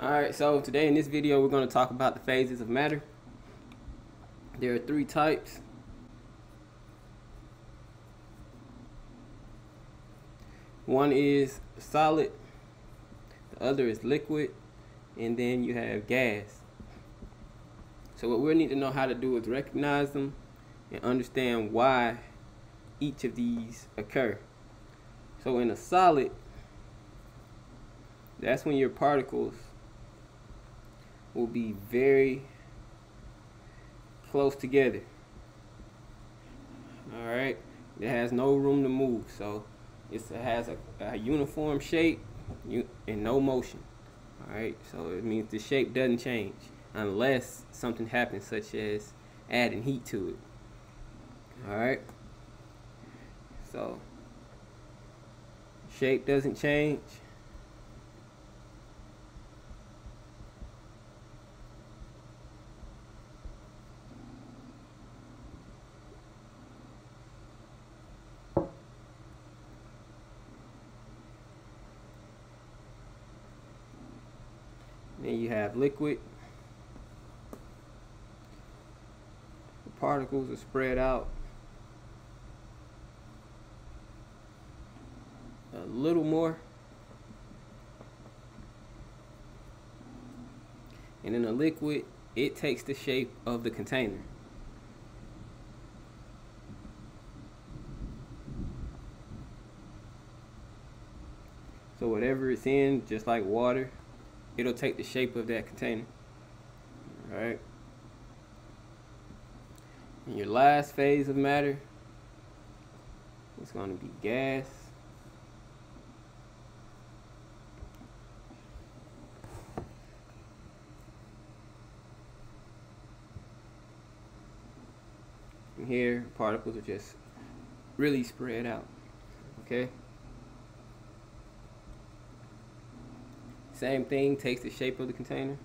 Alright, so today in this video we're going to talk about the phases of matter. There are three types. One is solid, the other is liquid, and then you have gas. So what we need to know how to do is recognize them and understand why each of these occur. So in a solid, that's when your particles will be very close together. Alright, it has no room to move, so it has a, a uniform shape and no motion. Alright, so it means the shape doesn't change unless something happens, such as adding heat to it. Alright, so shape doesn't change. Then you have liquid. The particles are spread out a little more. And in a liquid, it takes the shape of the container. So whatever it's in, just like water, it'll take the shape of that container. Alright. And your last phase of matter is going to be gas. And here, particles are just really spread out. Okay? Same thing, takes the shape of the container.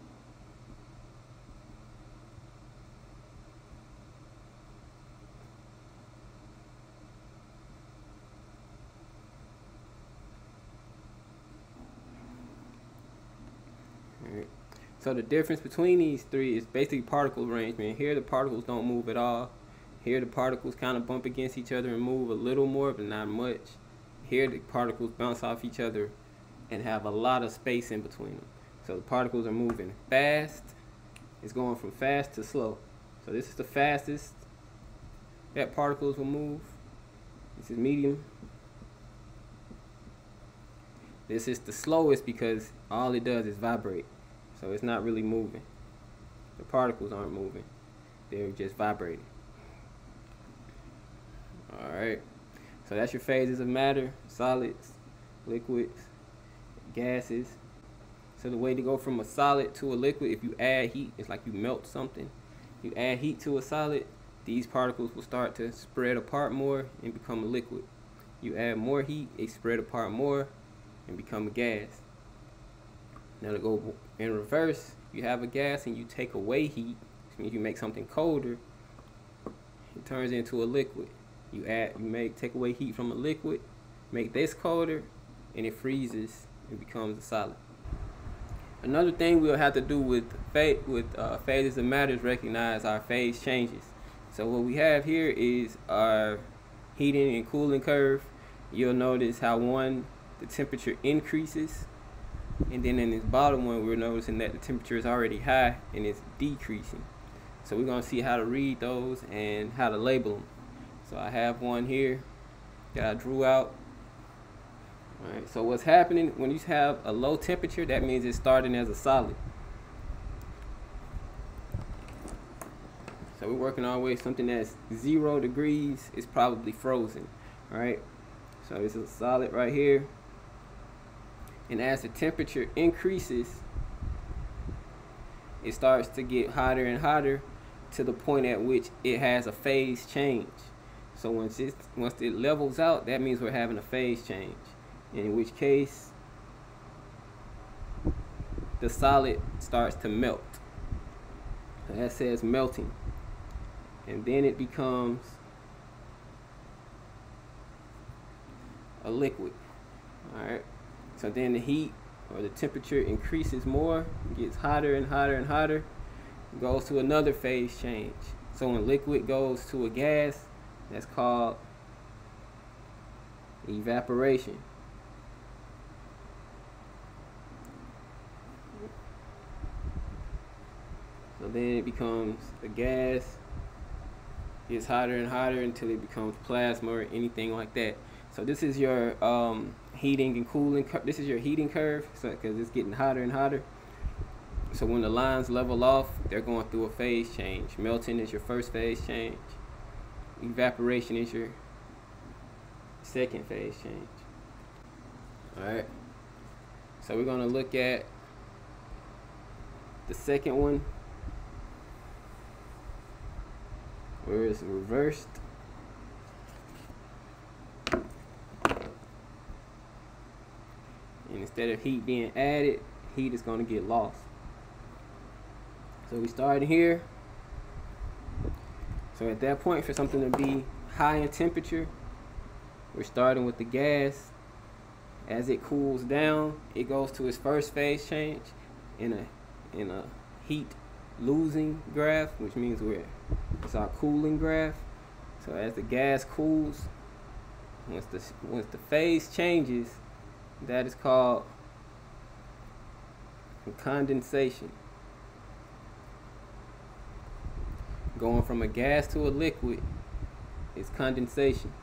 So the difference between these three is basically particle arrangement. Here the particles don't move at all. Here the particles kind of bump against each other and move a little more, but not much. Here the particles bounce off each other and have a lot of space in between them. So the particles are moving fast. It's going from fast to slow. So this is the fastest that particles will move. This is medium. This is the slowest because all it does is vibrate. So it's not really moving. The particles aren't moving. They're just vibrating. Alright. So that's your phases of matter, solids, liquids, gases. So the way to go from a solid to a liquid, if you add heat, it's like you melt something. You add heat to a solid, these particles will start to spread apart more and become a liquid. You add more heat, they spread apart more and become a gas. Now to go in reverse, you have a gas and you take away heat, which means you make something colder, it turns into a liquid. You add, you make, take away heat from a liquid, make this colder, and it freezes it becomes a solid. Another thing we'll have to do with with uh, phases of matter is recognize our phase changes. So what we have here is our heating and cooling curve. You'll notice how one, the temperature increases. And then in this bottom one, we're noticing that the temperature is already high and it's decreasing. So we're gonna see how to read those and how to label them. So I have one here that I drew out So what's happening when you have a low temperature, that means it's starting as a solid. So we're working our way something that's zero degrees is probably frozen. Alright. So this is a solid right here. And as the temperature increases, it starts to get hotter and hotter to the point at which it has a phase change. So once it once it levels out, that means we're having a phase change in which case the solid starts to melt. That says melting. And then it becomes a liquid. Alright. So then the heat or the temperature increases more, gets hotter and hotter and hotter, goes to another phase change. So when liquid goes to a gas, that's called evaporation. So then it becomes a gas, gets hotter and hotter until it becomes plasma or anything like that. So this is your um, heating and cooling. This is your heating curve, because it's getting hotter and hotter. So when the lines level off, they're going through a phase change. Melting is your first phase change. Evaporation is your second phase change. All right. So we're gonna look at the second one where it's reversed. And instead of heat being added, heat is going to get lost. So we start here. So at that point, for something to be high in temperature, we're starting with the gas. As it cools down, it goes to its first phase change in a in a heat losing graph, which means we're it's our cooling graph. So as the gas cools, once the once the phase changes, that is called condensation. Going from a gas to a liquid is condensation.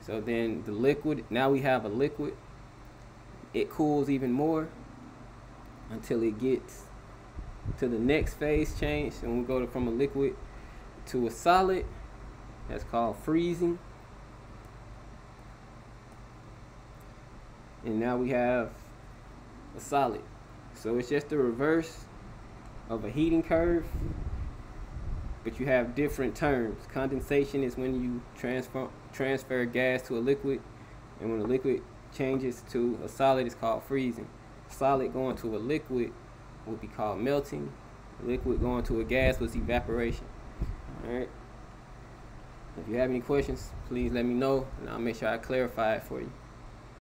So then the liquid, now we have a liquid. It cools even more until it gets to the next phase change and we go to, from a liquid to a solid. That's called freezing. And now we have a solid. So it's just the reverse of a heating curve but you have different terms. Condensation is when you transfer transfer gas to a liquid and when a liquid changes to a solid it's called freezing. Solid going to a liquid would be called melting. Liquid going to a gas was evaporation. Alright. If you have any questions, please let me know and I'll make sure I clarify it for you.